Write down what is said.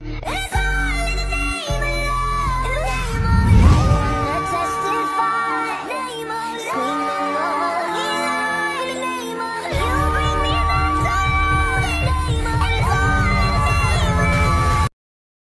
It's